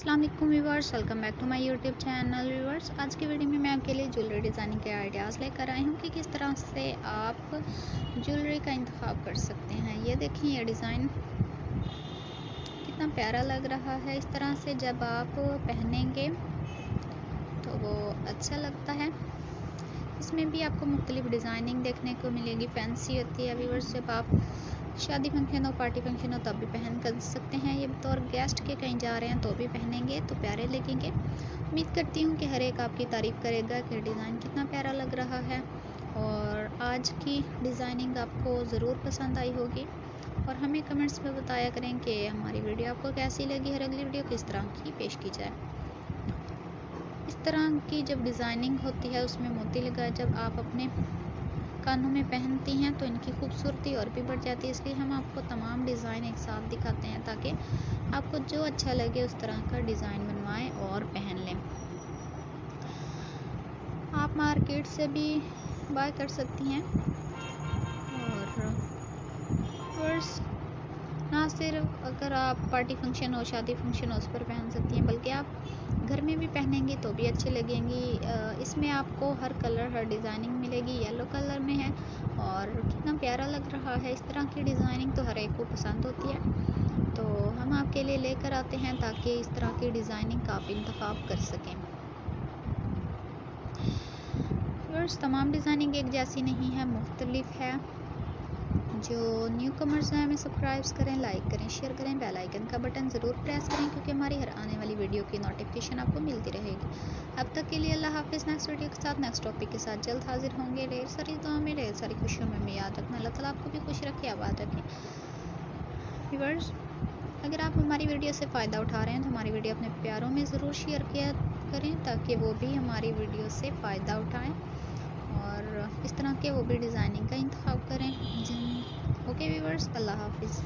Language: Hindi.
Aslam viewers welcome back to my YouTube channel viewers आज की वीडियो में मैं आपके लिए ज्वेलरी डिज़ाइनिंग के आइडियाज़ लेकर आई हूँ कि किस तरह से आप ज्वेलरी का इंतखब कर सकते हैं। ये देखें, ये डिज़ाइन कितना प्यारा लग रहा है। इस तरह से जब आप पहनेंगे तो वो अच्छा लगता है। इसमें भी आपको मुख्तलिफ़ डिज़ाइनिंग देखने को मिलेगी। फैंसी होती है व्यूवर्स जब आप शादी फ़ंक्शन हो पार्टी फ़ंक्शन हो, तब भी पहन कर सकते हैं। ये बतौर गेस्ट के कहीं जा रहे हैं तो भी पहनेंगे तो प्यारे लगेंगे। उम्मीद करती हूँ कि हर एक आपकी तारीफ़ करेगा कि डिज़ाइन कितना प्यारा लग रहा है। और आज की डिज़ाइनिंग आपको ज़रूर पसंद आई होगी। और हमें कमेंट्स में बताया करें कि हमारी वीडियो आपको कैसी लगी, हर अगली वीडियो किस तरह की पेश की जाए। इस तरह की जब डिज़ाइनिंग होती है, उसमें मोती लगाए जब आप अपने कानों में पहनती हैं तो इनकी खूबसूरती और भी बढ़ जाती है। इसलिए हम आपको तमाम डिज़ाइन एक साथ दिखाते हैं ताकि आपको जो अच्छा लगे उस तरह का डिज़ाइन बनवाएँ और पहन लें। आप मार्केट से भी बाय कर सकती हैं। और पर्स ना सिर्फ़ अगर आप पार्टी फ़ंक्शन हो शादी फ़ंक्शन हो उस पर पहन सकती हैं, बल्कि आप घर में भी पहनेंगी तो भी अच्छी लगेंगी। इसमें आपको हर कलर हर डिज़ाइनिंग मिलेगी। येलो कलर में है और कितना प्यारा लग रहा है। इस तरह की डिज़ाइनिंग तो हर एक को पसंद होती है। तो हम आपके लिए लेकर आते हैं ताकि इस तरह की डिज़ाइनिंग का आप इंतखब कर सकें। तमाम डिज़ाइनिंग एक जैसी नहीं है, मुख्तलिफ़ है। जो न्यू कमर्स हैं, हमें सब्सक्राइब करें लाइक करें शेयर करें बेल आइकन का बटन ज़रूर प्रेस करें क्योंकि हमारी हर आने वाली वीडियो की नोटिफिकेशन आपको मिलती रहेगी। अब तक के लिए अल्लाह हाफिज़। नेक्स्ट वीडियो के साथ नेक्स्ट टॉपिक के साथ जल्द हाजिर होंगे। ढेर सारी दुआ में ढेर सारी खुशियों में हमें याद रखना। अल्लाह ताला आपको भी खुश रखे, आबाद रखें। व्यूवर्स अगर आप हमारी वीडियो से फ़ायदा उठा रहे हैं तो हमारी वीडियो अपने प्यारों में ज़रूर शेयर किया करें ताकि वो भी हमारी वीडियो से फ़ायदा उठाएँ। और इस तरह के वो भी डिज़ाइनिंग का व्यूवर्स अल्लाह हाफिज़